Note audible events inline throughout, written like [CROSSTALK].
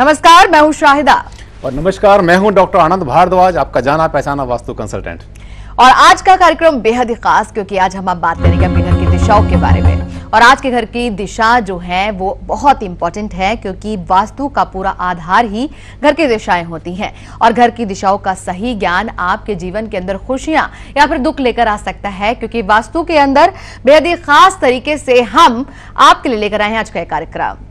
नमस्कार मैं हूँ शाहिदा। और नमस्कार मैं हूँ डॉक्टर आनंद भारद्वाज आपका जाना पहचाना वास्तु कंसल्टेंट। और आज का कार्यक्रम बेहद ही खास क्योंकि आज हम आप बात करेंगे अपने घर की दिशाओं के बारे में। और आज के घर की दिशा जो है वो बहुत इंपॉर्टेंट है क्योंकि वास्तु का पूरा आधार ही घर की दिशाएँ होती हैं। और घर की दिशाओं का सही ज्ञान आपके जीवन के अंदर खुशियाँ या फिर दुख लेकर आ सकता है क्योंकि वास्तु के अंदर बेहद ही खास तरीके से हम आपके लिए लेकर आए हैं आज का यह कार्यक्रम।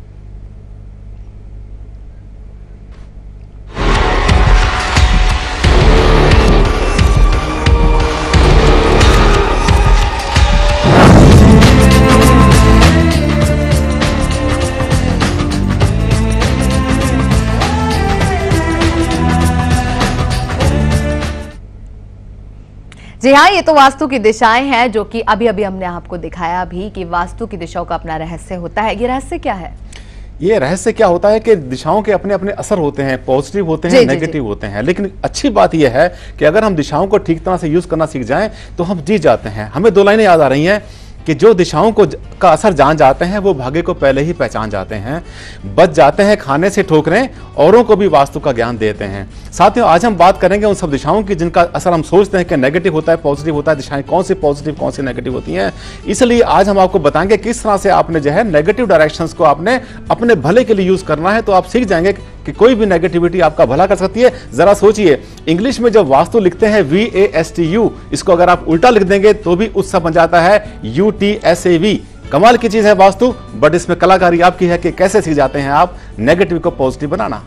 जी हाँ ये तो वास्तु की दिशाएँ हैं जो कि अभी अभी हमने आपको दिखाया भी कि वास्तु की दिशाओं का अपना रहस्य होता है। ये रहस्य क्या है? ये रहस्य क्या होता है कि दिशाओं के अपने अपने असर होते हैं पॉजिटिव होते हैं नेगेटिव होते हैं। लेकिन अच्छी बात यह है कि अगर हम दिशाओं को ठीक तरह से यूज़ करना सीख जाएँ तो हम जीत जाते हैं। हमें दो लाइनें याद आ रही हैं। कि जो दिशाओं को का असर जान जाते हैं, वो भाग्य को पहले ही पहचान जाते हैं, बच जाते हैं, खाने से ठोकरें, औरों को भी वास्तु का ज्ञान देते हैं। साथियों, आज हम बात करेंगे उन सब दिशाओं की जिनका असर हम सोचते हैं कि नेगेटिव होता है पॉजिटिव होता है, दिशाएँ कौन सी पॉजिटिव कौन सी नेगेटिव होती हैं। इसलिए आज हम आपको बताएँगे किस तरह से आपने जो है नेगेटिव डायरेक्शंस को आपने अपने भले के लिए यूज़ करना है तो आप सीख जाएँगे कि कोई भी नेगेटिविटी आपका भला कर सकती है। जरा सोचिए इंग्लिश में जब वास्तु लिखते हैं V A S T U इसको अगर आप उल्टा लिख देंगे तो भी उत्साह बन जाता है U T S A V कमाल की चीज़ है वास्तु बट इसमें कलाकारी आपकी है कि कैसे सीख जाते हैं आप नेगेटिव को पॉजिटिव बनाना।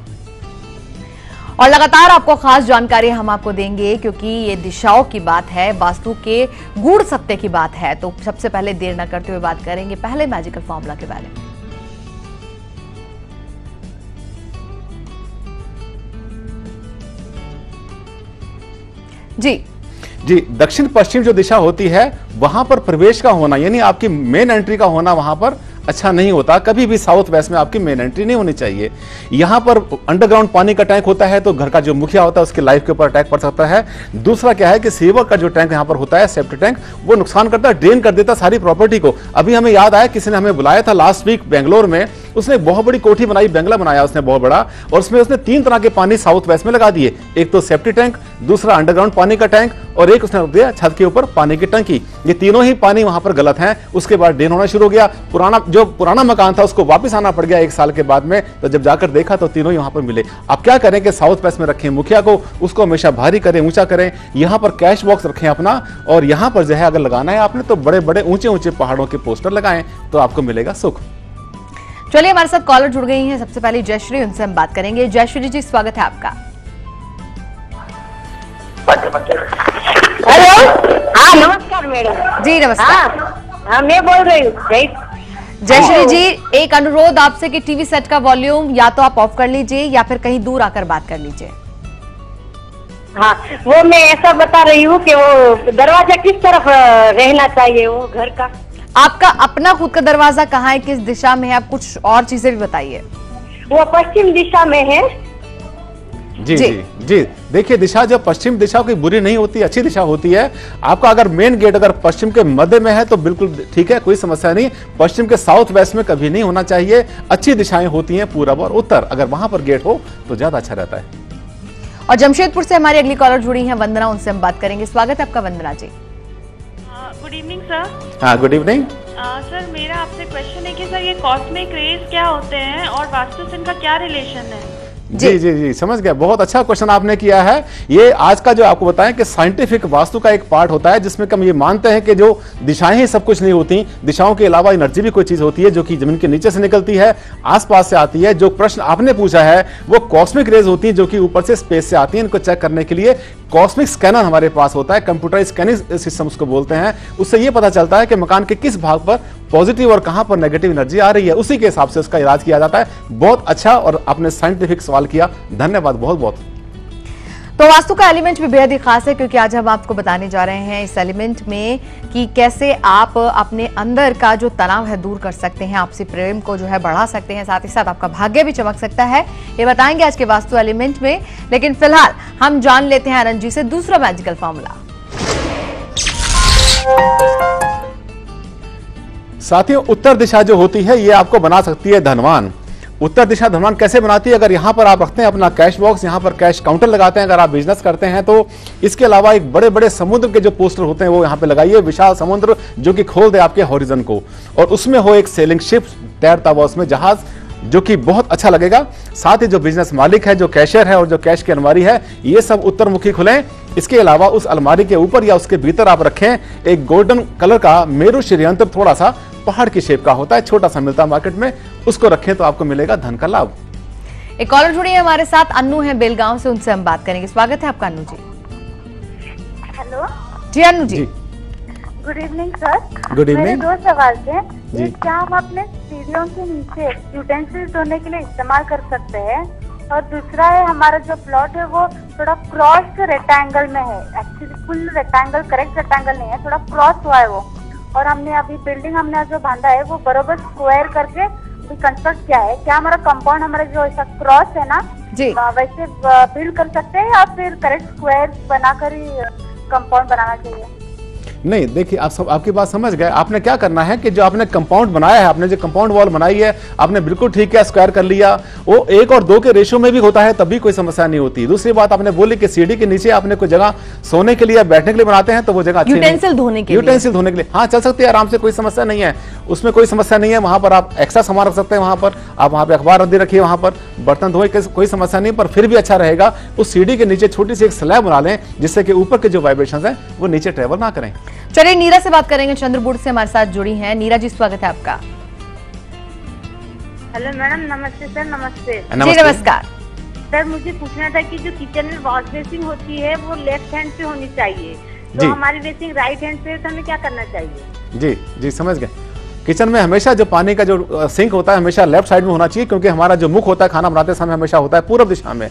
और लगातार आपको खास जानकारी हम आपको देंगे, क्योंकि ये दिशाओं की बात है, वास्तु के गूढ़ सत्य की बात है। तो सबसे पहले देर न करते हुए बात करेंगे पहले मैजिकल फॉर्मूला के बारे में। जी। जी, दक्षिण पश्चिम जो दिशा होती है, वहाँ पर प्रवेश का होना, यानी आपकी मेन एंट्री का होना वहाँ पर अच्छा नहीं होता। कभी भी साउथ वेस्ट में आपकी मेन एंट्री नहीं होनी चाहिए। यहाँ पर अंडरग्राउंड पानी का टैंक होता है तो घर का जो मुखिया होता है, उसके लाइफ के ऊपर अटैक पड़ सकता है। दूसरा क्या है कि सेवर का जो टैंक यहाँ पर होता है सेफ्टी टैंक वो नुकसान करता है ड्रेन कर देता सारी प्रॉपर्टी को। अभी हमें याद आया, किसी ने हमें बुलाया था लास्ट वीक बेंगलोर में उसने बहुत बड़ी कोठी बनाई, बंगला बनाया उसने बहुत बड़ा, और उसमें उसने तीन तरह के पानी साउथ वेस्ट में लगा दिए। एक तो सेफ्टी टैंक, दूसरा अंडरग्राउंड पानी का टैंक, और एक उसने दिया छत के ऊपर पानी की टंकी। ये तीनों ही पानी वहाँ पर गलत हैं। उसके बाद डेन होना शुरू हो गया। पुराना, जो पुराना मकान था, उसको वापस आना पड़ गया एक साल के बाद में। तो जब जाकर देखा तो तीनों ही वहाँ पर मिले। अब क्या करें कि साउथ वेस्ट में रखें मुखिया को, उसको हमेशा भारी करें, ऊँचा करें। यहाँ पर कैश बॉक्स रखें अपना, और यहाँ पर जो है अगर लगाना है आपने तो बड़े बड़े ऊँचे ऊँचे पहाड़ों के पोस्टर लगाएँ तो आपको मिलेगा सुख। चलिए हमारे साथ कॉलर जुड़ गई हैं। सबसे पहले जयश्री उनसे हम बात करेंगे। जयश्री जी स्वागत है आपका। हेलो। हाँ नमस्कार मैडम। जी नमस्कार। हाँ हाँ मैं बोल रही हूँ जयश्री जी एक अनुरोध आपसे कि टीवी सेट का वॉल्यूम या तो आप ऑफ़ कर लीजिए या फिर कहीं दूर आकर बात कर लीजिए। हाँ वो मैं ऐसा बता रही हूँ कि वो दरवाज़ा किस तरफ़ रहना चाहिए वो घर का? आपका अपना खुद का दरवाज़ा कहाँ है? किस दिशा में है? आप कुछ और चीज़ें भी बताइए। वो पश्चिम दिशा में है। जी जी। जी जी। देखिए दिशा जब पश्चिम दिशा कोई बुरी नहीं होती अच्छी दिशा होती है। आपका अगर मेन गेट अगर पश्चिम के मध्य में है तो बिल्कुल ठीक है कोई समस्या नहीं। पश्चिम के साउथ वेस्ट में कभी नहीं होना चाहिए। अच्छी दिशाएँ होती हैं पूरब और उत्तर। अगर वहाँ पर गेट हो तो ज़्यादा अच्छा रहता है। और जमशेदपुर से हमारी अगली कॉलर जुड़ी है। वंदना उनसे हम बात करेंगे। स्वागत है आपका Vandana ji. Good evening sir हाँ गुड इवनिंग सर मेरा आपसे क्वेश्चन है कि सर ये कॉस्मिक रेज क्या होते हैं और वास्तु का इनका क्या रिलेशन है? जी जी जी समझ गया। बहुत अच्छा क्वेश्चन आपने किया है। ये आज का जो आपको बताएँ कि साइंटिफिक वास्तु का एक पार्ट होता है जिसमें हम ये मानते हैं कि जो दिशाएँ ही सब कुछ नहीं होती। दिशाओं के अलावा एनर्जी भी कोई चीज़ होती है जो कि ज़मीन के नीचे से निकलती है आसपास से आती है। जो प्रश्न आपने पूछा है वो कॉस्मिक रेज होती है जो कि ऊपर से स्पेस से आती है। इनको चेक करने के लिए कॉस्मिक स्कैनर हमारे पास होता है। कंप्यूटर स्कैनिंग सिस्टम उसको बोलते हैं। उससे ये पता चलता है कि मकान के किस भाग पर पॉजिटिव और कहाँ पर नेगेटिव एनर्जी आ रही है, उसी के हिसाब से उसका इलाज किया जाता है। बहुत अच्छा और आपने साइंटिफिक सवाल किया। धन्यवाद, बहुत बहुत। तो वास्तु का एलिमेंट भी बेहद ही खास है, क्योंकि आज हम आपको बताने जा रहे हैं इस एलिमेंट में कि कैसे आप अपने अंदर का जो तनाव है दूर कर सकते हैं, आपसी प्रेम को जो है बढ़ा सकते हैं, साथ ही साथ आपका भाग्य भी चमक सकता है। ये बताएँगे आज के वास्तु एलिमेंट में, लेकिन फ़िलहाल हम जान लेते हैं आनंद जी से दूसरा मैजिकल फॉर्मूला साथियों, उत्तर दिशा जो होती है, ये आपको बना सकती है धनवान। उत्तर दिशा धनवान कैसे बनाती है? अगर यहाँ पर आप रखते हैं अपना कैश बॉक्स यहाँ पर कैश काउंटर लगाते हैं, अगर आप बिज़नेस करते हैं तो इसके अलावा एक बड़े बड़े समुद्र के जो पोस्टर होते हैं, वो यहाँ पे लगाइए, विशाल समुद्र जो कि खोल दे आपके हॉरिजन को। और उसमें हो एक सेलिंग शिप तैरता हुआ उसमें जहाज़, जो कि बहुत अच्छा लगेगा। साथ ही जो बिज़नेस मालिक है, जो कैशियर है और जो कैश की अलमारी है, ये सब उत्तर मुखी खुले। इसके अलावा उस अलमारी के ऊपर या उसके भीतर आप रखें एक गोल्डन कलर का मेरू श्रीयंत्र थोड़ा सा पहाड़ की शेप का होता है छोटा सा मिलता है मार्केट में उसको रखें तो आपको मिलेगा धन का लाभ। एक कॉलर जुड़ी है हमारे साथ अन्नू है बेलगांव से उनसे हम बात करेंगे। स्वागत है आपका अन्नू जी। हेलो। जी Annu ji, good evening sir मेरे evening. दो सवाल थे। जी। एक क्या हम अपने सीढ़ियों के नीचे यूटेंसिल्स धोने के लिए इस्तेमाल कर सकते हैं? और दूसरा है हमारा जो प्लॉट है वो थोड़ा क्रॉस रेक्टेंगल में है। Actually full rectangle correct rectangle नहीं है थोड़ा क्रॉस हुआ है वो। और हमने अभी बिल्डिंग हमने जो बांधा है वो बरोबर स्क्वायर करके कंस्ट्रक्ट किया है। क्या हमारा कंपाउंड हमारा जो ऐसा क्रॉस है ना जी। वैसे बिल्ड कर सकते हैं या फिर करेक्ट स्क्वायर बनाकर ही कंपाउंड बनाना चाहिए? नहीं देखिए आप सब आपकी बात समझ गए। आपने क्या करना है कि जो आपने कंपाउंड बनाया है आपने जो कंपाउंड वॉल बनाई है आपने बिल्कुल ठीक है स्क्वायर कर लिया। वो एक और दो के रेशियो में भी होता है तभी कोई समस्या नहीं होती। दूसरी बात आपने बोली कि सीढ़ी के नीचे आपने कोई जगह सोने के लिए बैठने के लिए बनाते हैं तो वो जगह यूटेंसिल धोने के यूटेंसिल धोने के लिए। हाँ चल सकती है आराम से कोई समस्या नहीं है। उसमें कोई समस्या नहीं है वहाँ पर आप एक्स्ट्रा सामान रख सकते हैं वहाँ पर। आप वहाँ पे अखबार रद्दी रखिए वहाँ पर। बर्तन धोए कोई- कोई समस्या नहीं पर फिर भी अच्छा रहेगा। उस सीढ़ी के नीचे छोटी सी एक स्लैब बना लें जिससे कि ऊपर के जो वाइब्रेशन है वो नीचे ट्रेवल ना करें। चलिए नीरा से बात करेंगे चंद्रपुर से हमारे साथ जुड़ी हैं। नीरा जी स्वागत है आपका। हेलो मैडम नमस्ते सर नमस्ते। जी नमस्कार। सर मुझे पूछना था कि जो किचन में वॉश बेसिंग होती है वो लेफ़्ट हैंड पे होनी चाहिए। जी। तो हमारी बेसिंग राइट हैंड पे है तो हमें क्या करना चाहिए? जी जी समझ गए। किचन में हमेशा जो पानी का जो सिंक होता है, हमेशा लेफ़्ट साइड में होना चाहिए, क्योंकि हमारा जो मुख होता है, खाना बनाते समय हमेशा होता है पूर्व दिशा में।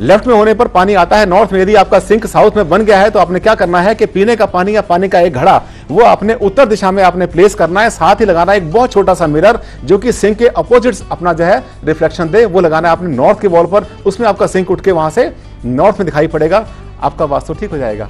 लेफ़्ट में होने पर पानी आता है नॉर्थ में यदि आपका सिंक साउथ में बन गया है तो आपने क्या करना है कि पीने का पानी या पानी का एक घड़ा, वो अपने उत्तर दिशा में आपने प्लेस करना है, साथ ही लगाना है एक बहुत छोटा सा मिरर जो कि सिंक के अपोजिट अपना जो है रिफ्लेक्शन दे, वो लगाना है आपने नॉर्थ के वॉल पर, उसमें आपका सिंक उठ के वहाँ से नॉर्थ में दिखाई पड़ेगा, आपका वास्तु ठीक हो जाएगा।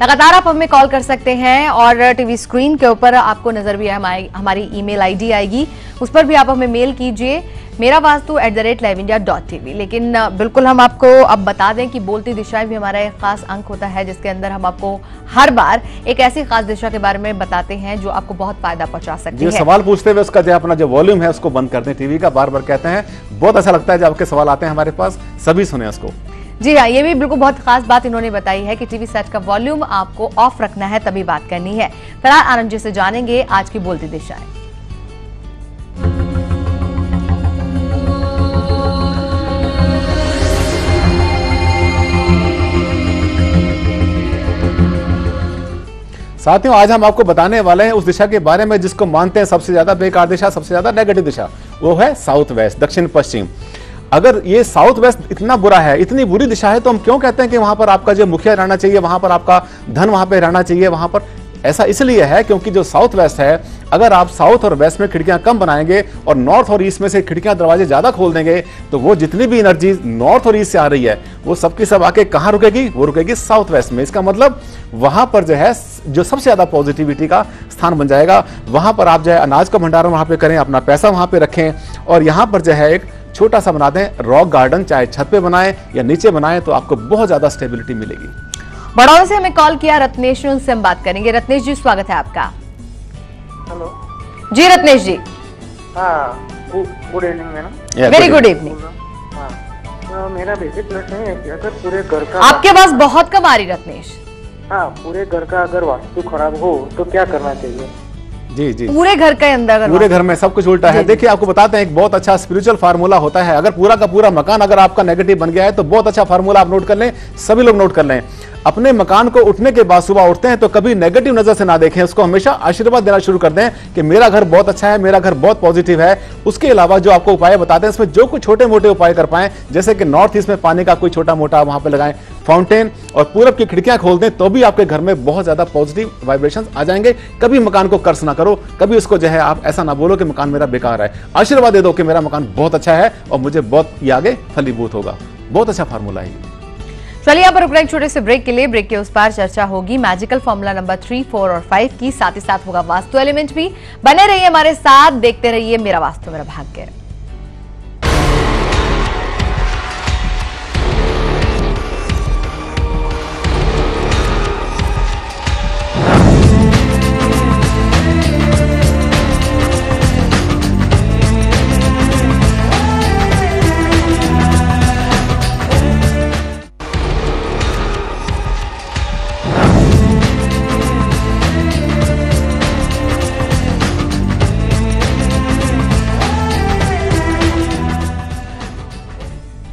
लगातार आप हमें कॉल कर सकते हैं और टीवी स्क्रीन के ऊपर आपको नज़र भी हमारी हमारी ईमेल आईडी आएगी। उस पर भी आप हमें मेल कीजिए। मेरा Vastu at the rate live India dot TV लेकिन बिल्कुल हम आपको अब बता दें कि बोलती दिशाएँ भी हमारा एक खास अंक होता है जिसके अंदर हम आपको हर बार एक ऐसी खास दिशा के बारे में बताते हैं जो आपको बहुत फ़ायदा पहुँचा सकती है। सवाल पूछते हुए उसका जो अपना जो वॉल्यूम है उसको बंद कर दें टीवी का। बार बार कहते हैं बहुत अच्छा लगता है जब आपके सवाल आते हैं हमारे पास सभी सुने उसको। जी हाँ ये भी बिल्कुल बहुत खास बात इन्होंने बताई है कि टीवी सेट का वॉल्यूम आपको ऑफ़ रखना है, तभी बात करनी है। फ़िलहाल आनंद जी से जानेंगे, आज की बोलती दिशाएँ। साथियों, आज हम आपको बताने वाले हैं उस दिशा के बारे में जिसको मानते हैं सबसे ज़्यादा बेकार दिशा, सबसे ज़्यादा नेगेटिव दिशा। वो है साउथ वेस्ट दक्षिण पश्चिम अगर ये साउथ वेस्ट इतना बुरा है, इतनी बुरी दिशा है तो हम क्यों कहते हैं कि वहाँ पर आपका जो मुखिया रहना चाहिए, वहाँ पर आपका धन वहाँ पर रहना चाहिए, वहाँ पर? ऐसा इसलिए है क्योंकि जो साउथ वेस्ट है, अगर आप साउथ और वेस्ट में खिड़कियाँ कम बनाएँगे और नॉर्थ और ईस्ट में से खिड़कियाँ दरवाजे ज़्यादा खोल देंगे तो वो जितनी भी एनर्जी नॉर्थ और ईस्ट से आ रही है, वो सबकी सब आके कहाँ रुकेगी? वो रुकेगी साउथ वेस्ट में। इसका मतलब वहाँ पर जो है, जो सबसे ज़्यादा पॉजिटिविटी का स्थान बन जाएगा। वहाँ पर आप जो है, अनाज का भंडारण वहाँ पर करें, अपना पैसा वहाँ पर रखें और यहाँ पर जो है एक छोटा सा बना दें रॉक गार्डन चाहे छत पे बनाएँ या नीचे बनाएँ तो आपको बहुत ज़्यादा स्टेबिलिटी मिलेगी। बड़ौदा से हमें कॉल किया रत्नेश ने उनसे हम बात करेंगे। रत्नेश जी स्वागत है आपका। हेलो जी रत्नेश जी। हाँ good evening madam very good evening मेरा बेसिक प्रश्न है अगर पूरे घर का आपके पास बहुत कम आ रही रत्नेश। हाँ पूरे घर का अगर वास्तु खराब हो तो क्या करना चाहिए? जी जी। पूरे घर के अंदर पूरे घर में सब कुछ उल्टा है। देखिए आपको बताते हैं एक बहुत अच्छा स्पिरिचुअल फार्मूला होता है। अगर पूरा का पूरा मकान अगर आपका नेगेटिव बन गया है तो बहुत अच्छा फार्मूला आप नोट कर लें सभी लोग नोट कर लें। अपने मकान को उठने के बाद सुबह उठते हैं तो कभी नेगेटिव नज़र से ना देखें। उसको हमेशा आशीर्वाद देना शुरू कर दें कि मेरा घर बहुत अच्छा है, मेरा घर बहुत पॉजिटिव है। उसके अलावा जो आपको उपाय बताते हैं, इसमें जो कुछ छोटे मोटे उपाय कर पाए, जैसे कि नॉर्थ ईस्ट में पानी का कोई छोटा मोटा वहाँ पर लगाएँ फाउंटेन और पूरब की खिड़कियाँ खोल दें तो भी आपके घर में बहुत ज़्यादा पॉजिटिव वाइब्रेशन आ जाएँगे। कभी मकान को कर्ज ना करो, कभी उसको जो है आप ऐसा ना बोलो कि मकान मेरा बेकार है। आशीर्वाद दे दो कि मेरा मकान बहुत अच्छा है और मुझे बहुत ये आगे फलीभूत होगा। बहुत अच्छा फार्मूला है। चलिए यहाँ पर रुक रहे छोटे से ब्रेक के लिए। ब्रेक के उस पार चर्चा होगी। Magical formula number three four और फाइव की। साथ ही साथ होगा वास्तु एलिमेंट भी। बने रहिए हमारे साथ। देखते रहिए मेरा वास्तु, मेरा भाग्य।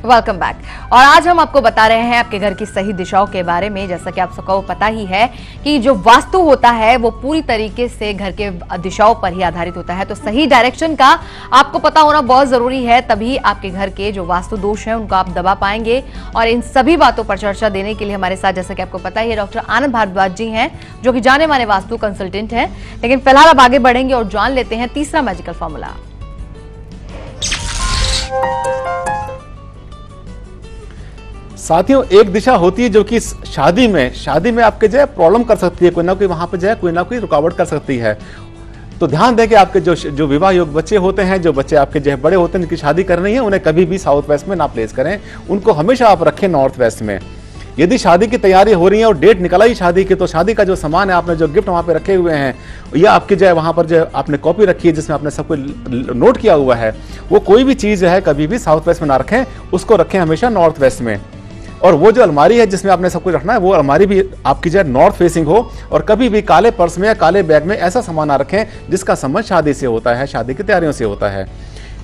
वेलकम बैक और आज हम आपको बता रहे हैं आपके घर की सही दिशाओं के बारे में। जैसा कि आप सबको पता ही है कि जो वास्तु होता है, वो पूरी तरीके से घर के दिशाओं पर ही आधारित होता है। तो सही डायरेक्शन का आपको पता होना बहुत ज़रूरी है, तभी आपके घर के जो वास्तु दोष हैं, उनको आप दबा पाएँगे। और इन सभी बातों पर चर्चा देने के लिए हमारे साथ, जैसा कि आपको पता ही है, डॉक्टर आनंद भारद्वाज जी हैं, जो कि जाने माने वास्तु कंसल्टेंट हैं। लेकिन फ़िलहाल आप आगे बढ़ेंगे और जान लेते हैं तीसरा मैजिकल फॉर्मूला साथियों, एक दिशा होती है जो कि शादी में शादी में आपके जो है प्रॉब्लम कर सकती है, कोई ना कोई वहाँ पर जो है, कोई ना कोई रुकावट कर सकती है। तो ध्यान दें कि आपके जो जो विवाह योग बच्चे होते हैं, जो बच्चे आपके जो है बड़े होते हैं, जिनकी शादी करनी है, उन्हें कभी भी साउथ वेस्ट में ना प्लेस करें। उनको हमेशा आप रखें नॉर्थ वेस्ट में। यदि शादी की तैयारी हो रही है और डेट निकला ही शादी की तो शादी का जो सामान है, आपने जो गिफ्ट वहाँ पे रखे हुए हैं, या आपकी जो है वहाँ पर जो आपने कॉपी रखी है, जिसमें आपने सब कुछ नोट किया हुआ है, वो कोई भी चीज़ जो है कभी भी साउथ वेस्ट में ना रखें, उसको रखें हमेशा नॉर्थ वेस्ट में। और वो जो अलमारी है जिसमें आपने सब कुछ रखना है वो अलमारी भी आपकी जो है नॉर्थ फेसिंग हो और कभी भी काले पर्स में या काले बैग में ऐसा सामान ना रखें जिसका संबंध शादी से होता है शादी की तैयारियों से होता है।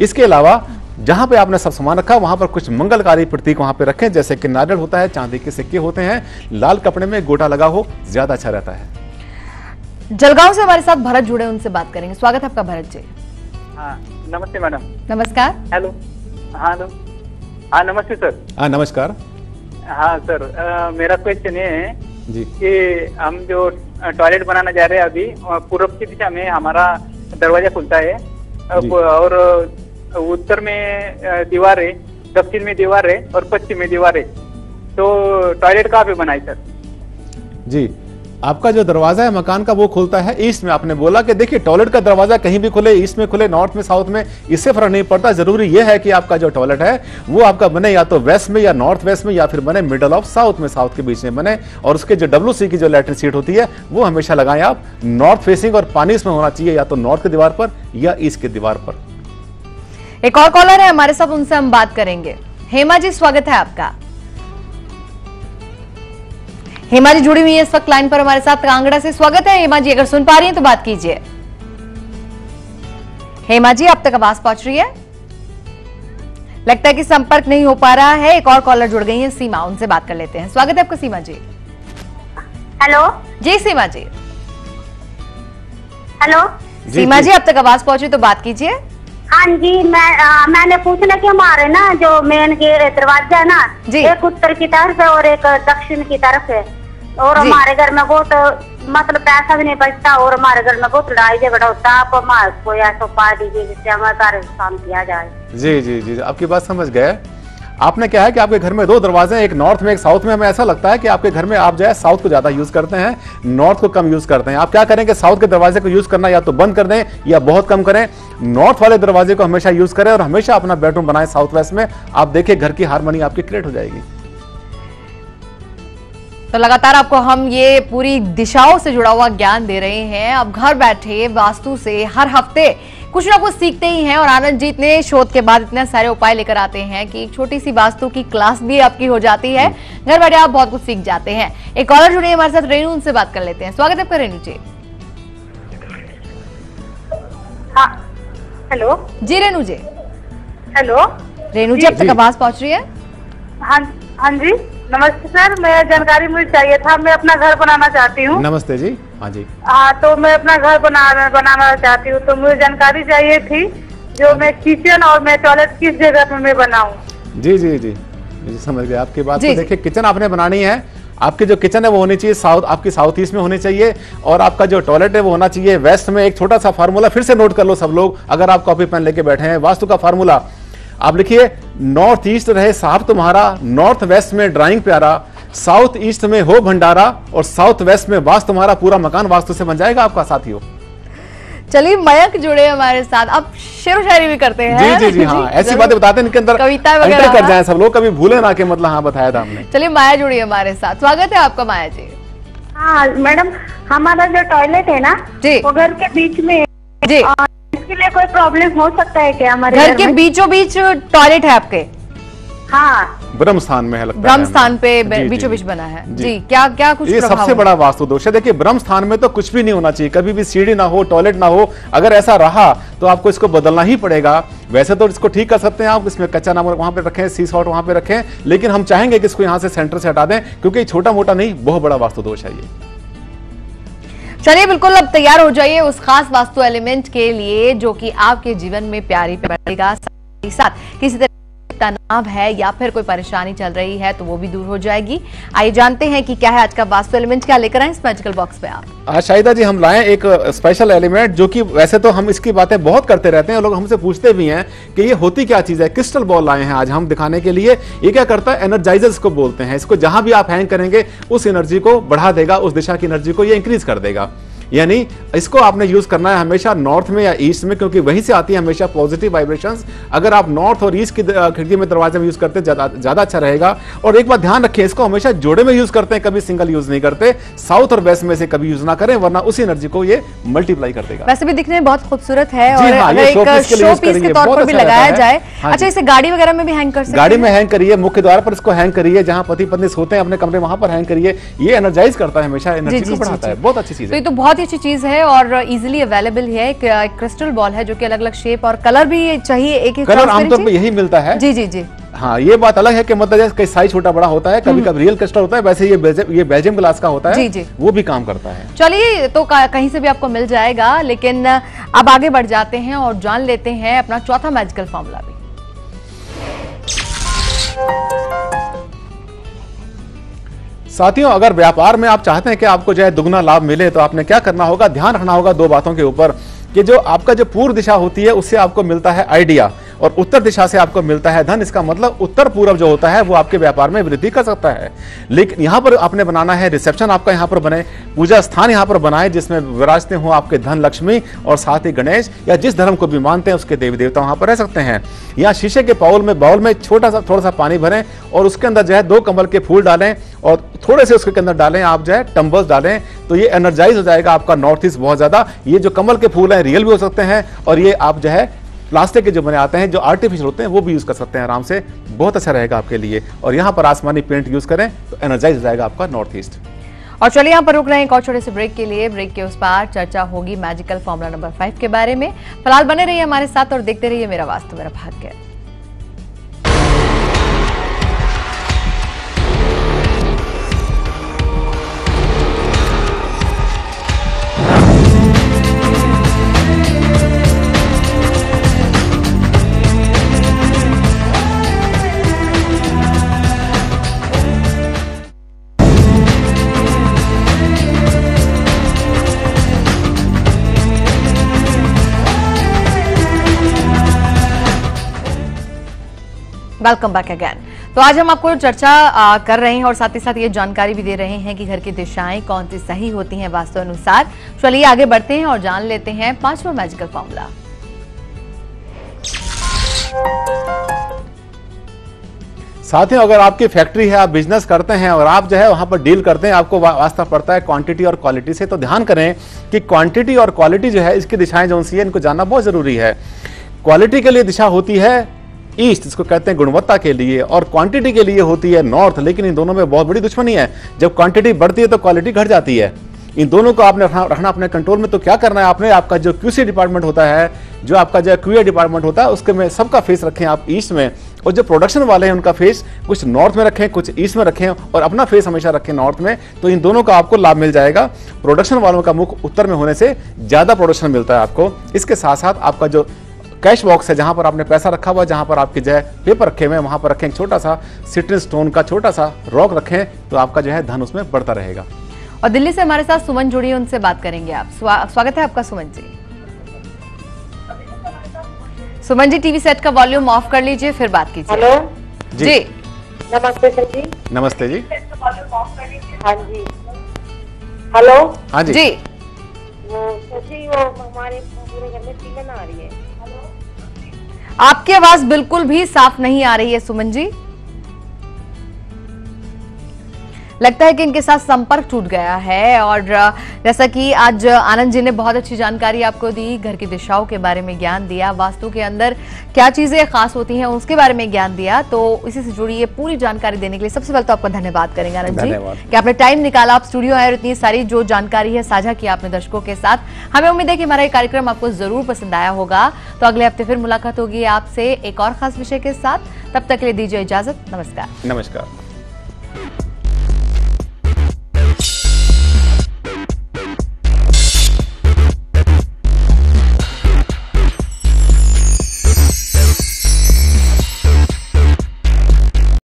इसके अलावा जहाँ पे आपने सब सामान रखा वहाँ पर कुछ मंगलकारी प्रतीक वहाँ पे रखें जैसे कि नारियल होता है चांदी के सिक्के होते हैं लाल कपड़े में गोटा लगा हो ज़्यादा अच्छा रहता है। जलगांव से हमारे साथ भरत जुड़े उनसे बात करेंगे। स्वागत है आपका भरत जी। हाँ नमस्ते मैडम। नमस्कार। हेलो। हाँ हेलो। हाँ नमस्ते सर। हाँ नमस्कार। हाँ सर। आ, मेरा क्वेश्चन ये है जी। कि हम जो टॉयलेट बनाना जा रहे हैं अभी पूर्व की दिशा में हमारा दरवाज़ा खुलता है। और उत्तर में दीवार है दक्षिण में दीवार है और पश्चिम में दीवार है। तो टॉयलेट कहाँ पे बनाए सर? जी। आपका जो दरवाज़ा है, मकान का वो खुलता है ईस्ट में आपने बोला कि देखिए टॉयलेट का दरवाज़ा कहीं भी खुले ईस्ट में खुले नॉर्थ में साउथ में, इससे फ़र्क नहीं पड़ता। ज़रूरी ये है कि आपका जो टॉयलेट है, वो आपका बने या तो वेस्ट में या नॉर्थ वेस्ट में या फिर बने मिडल ऑफ़ साउथ में साउथ के बीच में बने। और उसके जो डब्ल्यू की जो लेटरिन सीट होती है, वो हमेशा लगाएँ आप। नॉर्थ फेसिंग और पानी इसमें होना चाहिए, या तो नॉर्थ की दीवार पर या ईस्ट की दीवार पर। एक और कॉलर है, हमारे साथ उनसे हम बात करेंगे। हेमा जी, स्वागत है आपका। हेमा जी जुड़ी हुई है इस वक्त लाइन पर हमारे साथ। कांगड़ा से स्वागत है। हेमा जी अगर सुन पा रही हैं तो बात कीजिए। हेमा जी अब तक आवाज़ पहुँच रही है? लगता है कि संपर्क नहीं हो पा रहा है। एक और कॉलर जुड़ गई है सीमा उनसे बात कर लेते हैं। स्वागत है आपका सीमा जी। हेलो? जी सीमा जी। हेलो? जी, सीमा जी। जी। अब तक आवाज़ पहुँची तो बात कीजिए। हाँ जी मैं आ, मैंने पूछना कि हमारे ना जो मेन के दरवाज़ा है ना जी। एक उत्तर की तरफ़ है और एक दक्षिण की तरफ़ है। और जी। हमारे घर में बहुत मतलब पैसा भी नहीं बचता और हमारे घर में बहुत लड़ाई झगड़ा होता है। आप हमारे कोई ऐसा उपाय दीजिए जिससे हमारे घर काम किया जाए। जी जी जी। आपकी बात समझ गए। आपने क्या है कि आपके घर में दो दरवाजे हैं, एक नॉर्थ में, एक साउथ में। हमें ऐसा लगता है कि आपके घर में आप जो है साउथ को ज़्यादा यूज़ करते हैं नॉर्थ को कम यूज़ करते हैं। आप क्या करें कि साउथ के दरवाजे को यूज़ करना या तो बंद कर दें या बहुत कम करें। नॉर्थ वाले दरवाजे को हमेशा यूज़ करें और हमेशा अपना बेडरूम बनाएँ साउथ वेस्ट में। आप देखिए घर की हारमोनी आपकी क्रिएट हो जाएगी। तो लगातार आपको हम ये पूरी दिशाओं से जुड़ा हुआ ज्ञान दे रहे हैं। अब घर बैठे वास्तु से हर हफ़्ते कुछ ना कुछ सीखते ही हैं और आनंद जी इतने शोध के बाद इतने सारे उपाय लेकर आते हैं कि एक छोटी सी वास्तु की क्लास भी आपकी हो जाती है। घर बैठे आप बहुत कुछ सीख जाते हैं। एक कॉलर जुड़े हमारे साथ रेणु उनसे बात कर लेते हैं। स्वागत है आपका रेणु जी। हाँ हेलो। जी रेणु जी। हेलो। रेणु जी अब तक आवाज़ पहुँच रही है? हाँ हाँ जी। नमस्ते सर। मैं जानकारी मुझे चाहिए था। मैं अपना घर बनाना चाहती हूँ। नमस्ते जी। हाँ जी। हाँ तो मैं अपना घर बना बनाना चाहती हूँ तो मुझे जानकारी चाहिए थी जो मैं किचन और मैं टॉयलेट किस जगह पे मैं बनाऊँ। जी जी जी। जी समझ गए। आपकी बात देखिए किचन आपने बनानी है। आपकी जो किचन है वो होनी चाहिए साउथ आपकी साउथ ईस्ट में होनी चाहिए और आपका जो टॉयलेट है वो होना चाहिए वेस्ट में। एक छोटा सा फार्मूला फिर से नोट कर लो सब लोग अगर आप कॉपी पेन लेके बैठे हैं। वास्तु का फार्मूला आप लिखिए नॉर्थ ईस्ट रहे साफ़ तुम्हारा नॉर्थ वेस्ट में ड्राइंग प्यारा। साउथ ईस्ट में हो भंडारा और साउथ वेस्ट में वास्तु तुम्हारा पूरा मकान वास्तु से बन जाएगा आपका साथियों। चलिए मयंक जुड़े हमारे साथ। अब शेर शायरी भी करते हैं। जी जी जी हाँ [LAUGHS] ऐसी बातें बताते हैं इनके अंदर। कविता वगैरह। कर जाए सब लोग कभी भूले ना कि मतलब हाँ बताया था हमने। चलिए माया जुड़ी है हमारे साथ। स्वागत है आपका माया जी। हाँ मैडम हमारा जो टॉयलेट है ना जी। वो घर के बीच में जी। इसके लिए कोई प्रॉब्लम हो सकता है क्या हमारे घर के बीचों बीच टॉयलेट है आपके? हाँ। ब्रह्म स्थान में है लगता ब्रह्म स्थान पे बीचों बीच बना है। जी। जी क्या क्या कुछ ये सबसे बड़ा वास्तु दोष है। देखिए ब्रह्म स्थान में तो कुछ भी नहीं होना चाहिए। कभी भी सीढ़ी ना हो टॉयलेट ना हो अगर ऐसा रहा तो आपको इसको बदलना ही पड़ेगा। वैसे तो इसको ठीक कर सकते हैं आप इसमें कच्चा नमक वहाँ पे रखें सी सॉल्ट वहाँ पे रखें लेकिन हम चाहेंगे कि इसको यहाँ से सेंटर से हटा दें क्योंकि छोटा मोटा नहीं बहुत बड़ा वास्तु दोष है ये। चलिए बिल्कुल अब तैयार हो जाइए उस खास वास्तु एलिमेंट के लिए जो कि आपके जीवन में प्यारी पड़ेगा। साथ साथ किसी तरह तनाव है या फिर कोई परेशानी चल रही है तो वो भी दूर हो जाएगी। आइए जानते हैं कि क्या है आज का वास्तु एलिमेंट क्या लेकर आए इस मैजिकल बॉक्स में आप। आज शाहिदा जी, हम लाए एक स्पेशल एलिमेंट जो कि वैसे तो हम इसकी बातें बहुत करते रहते हैं, लोग हमसे पूछते भी हैं कि ये होती क्या चीज़ है क्रिस्टल बॉल लाए हैं आज हम दिखाने के लिए। ये क्या करता है? एनर्जाइजर को बोलते हैं। इसको जहाँ भी आप हैंग करेंगे, उस एनर्जी को बढ़ा देगा, उस दिशा की एनर्जी को ये इंक्रीज कर देगा। यानी इसको आपने यूज़ करना है हमेशा नॉर्थ में या ईस्ट में क्योंकि वहीं से आती है हमेशा पॉजिटिव वाइब्रेशंस अगर आप नॉर्थ और ईस्ट की खिड़की में दरवाजे में यूज़ करते हैं ज़्यादा ज़्यादा अच्छा रहेगा। और एक बात ध्यान रखें इसको हमेशा जोड़े में यूज़ करते हैं कभी सिंगल यूज़ नहीं करते। साउथ और वेस्ट में से कभी यूज़ ना करें वरना उसी एनर्जी को ये मल्टीप्लाई कर देगा। वैसे भी दिखने में बहुत खूबसूरत है और हाँ, एक showpiece के लिए शो पीस के तौर पर भी अच्छा लगाया जाए। हाँ अच्छा इसे गाड़ी वगैरह में भी हैंग कर सकते गाड़ी में हैंग करिए मुख्य द्वार पर इसको हैंग करिए जहाँ पति पत्नी सोते हैं अपने कमरे वहाँ पर हैंग करिए। ये एनर्जाइज करता है हमेशा एनर्जी को बढ़ाता है। बहुत अच्छी चीज़ तो है तो बहुत ही अच्छी चीज़ है और इजीली अवेलेबल है। एक क्रिस्टल बॉल है जो कि अलग अलग शेप और कलर भी चाहिए एक एक कलर आमतौर पर यही मिलता है। जी जी जी। हाँ ये बात अलग है कि मतलब जैसे कई साइज़ छोटा बड़ा होता है कभी कभी रियल क्रिस्टल होता है वैसे ये बेल्जियम ये बेल्जियम ग्लास का होता है। जी, जी। वो भी काम करता है। चलिए तो कहीं से भी आपको मिल जाएगा लेकिन अब आगे बढ़ जाते हैं और जान लेते हैं अपना चौथा मैजिकल फॉर्मूला भी। साथियों, अगर व्यापार में आप चाहते हैं कि आपको जो है दुगना लाभ मिले तो आपने क्या करना होगा? ध्यान रखना होगा दो बातों के ऊपर कि जो आपका जो पूर्व दिशा होती है, उससे आपको मिलता है आइडिया। और उत्तर दिशा से आपको मिलता है धन। इसका मतलब उत्तर पूर्व जो होता है, वो आपके व्यापार में वृद्धि कर सकता है। लेकिन यहाँ पर आपने बनाना है रिसेप्शन, आपका यहाँ पर बने, पूजा स्थान यहाँ पर बनाए, जिसमें विराजते हो आपके धन लक्ष्मी और साथ ही गणेश, या जिस धर्म को भी मानते हैं उसके देवी देवता वहाँ पर रह सकते हैं। यहाँ शीशे के पाउल में, बाउल में छोटा सा, थोड़ा सा पानी भरें और उसके अंदर जो है दो कमल के फूल डालें और थोड़े से उसके अंदर डालें, आप जो है टम्बल्स डालें तो ये एनर्जाइज हो जाएगा, आपका नॉर्थ ईस्ट बहुत ज़्यादा। ये जो कमल के फूल हैं रियल भी हो सकते हैं और ये आप जो है प्लास्टिक के जो बने आते हैं, जो आर्टिफिशियल होते हैं, वो भी यूज़ कर सकते हैं आराम से। बहुत अच्छा रहेगा आपके लिए। और यहाँ पर आसमानी पेंट यूज़ करें तो एनर्जाइज रहेगा आपका नॉर्थ ईस्ट और चलिए यहाँ पर रुक रहे हैं एक और छोटे से ब्रेक के लिए। ब्रेक के उस पार चर्चा होगी मैजिकल फॉर्मूला नंबर फाइव के बारे में। फ़िलहाल बने रहिए हमारे साथ और देखते रहिए मेरा वास्तव मेरा भाग्य। वेलकम बैक अगेन तो आज हम आपको चर्चा आ, कर रहे हैं और साथ ही साथ ये जानकारी भी दे रहे हैं कि घर की दिशाएँ कौन सी सही होती हैं वास्तु अनुसार चलिए आगे बढ़ते हैं और जान लेते हैं पांचवा मैजिकल फॉर्मूला साथियों अगर आपकी फैक्ट्री है आप बिज़नेस करते हैं और आप जो है वहाँ पर डील करते हैं आपको वास्ता पड़ता है क्वांटिटी और क्वालिटी से तो ध्यान करें कि क्वांटिटी और क्वालिटी जो है इसकी दिशाएँ जो सी है इनको जानना बहुत ज़रूरी है। क्वालिटी के लिए दिशा होती है ईस्ट इसको कहते हैं गुणवत्ता के लिए और क्वांटिटी के लिए होती है नॉर्थ लेकिन इन दोनों में बहुत बड़ी दुश्मनी है। जब क्वांटिटी बढ़ती है तो क्वालिटी घट जाती है। इन दोनों को आपने रखना, अपने कंट्रोल में तो क्या करना है आपने? आपका जो क्यूसी डिपार्टमेंट होता है जो आपका जो क्यूए डिपार्टमेंट होता है उसके में सबका फेस रखें आप ईस्ट में। और जो प्रोडक्शन वाले हैं उनका फेस कुछ नॉर्थ में रखें कुछ ईस्ट में रखें और अपना फेस हमेशा रखें नॉर्थ में तो इन दोनों का आपको लाभ मिल जाएगा। प्रोडक्शन वालों का मुख उत्तर में होने से ज़्यादा प्रोडक्शन मिलता है आपको। इसके साथ साथ आपका जो कैश बॉक्स है जहाँ पर आपने पैसा रखा हुआ है जहाँ पर आपके जो है पेपर रखे हुए हैं वहाँ पर रखें एक छोटा सा सिट्रिन स्टोन का छोटा सा रॉक रखें तो आपका जो है धन उसमें बढ़ता रहेगा। और दिल्ली से हमारे साथ सुमन जुड़ी है उनसे बात करेंगे आप। स्वा, स्वागत है आपका सुमन जी। सुमन जी टीवी सेट का वॉल्यूम ऑफ़ कर लीजिए फिर बात कीजिए। हेलो। जी। जी। नमस्ते सर जी। नमस्ते जी। हाँ जी। हेलो। हाँ जी। जी। वो जी वो हमारे पूरे घर में सीलन आ रही है। आपकी आवाज़ बिल्कुल भी साफ़ नहीं आ रही है सुमन जी। लगता है कि इनके साथ संपर्क टूट गया है और जैसा कि आज आनंद जी ने बहुत अच्छी जानकारी आपको दी घर की दिशाओं के बारे में ज्ञान दिया वास्तु के अंदर क्या चीज़ें खास होती हैं उसके बारे में ज्ञान दिया तो इसी से जुड़ी ये पूरी जानकारी देने के लिए सबसे पहले तो आपका धन्यवाद करेंगे आनंद जी। कि आपने टाइम निकाला आप स्टूडियो आए और इतनी सारी जो जानकारी है साझा किया आपने दर्शकों के साथ। हमें उम्मीद है कि हमारा ये कार्यक्रम आपको ज़रूर पसंद आया होगा। तो अगले हफ़्ते फिर मुलाकात होगी आपसे एक और खास विषय के साथ। तब तक के लिए दीजिए इजाज़त नमस्कार। नमस्कार।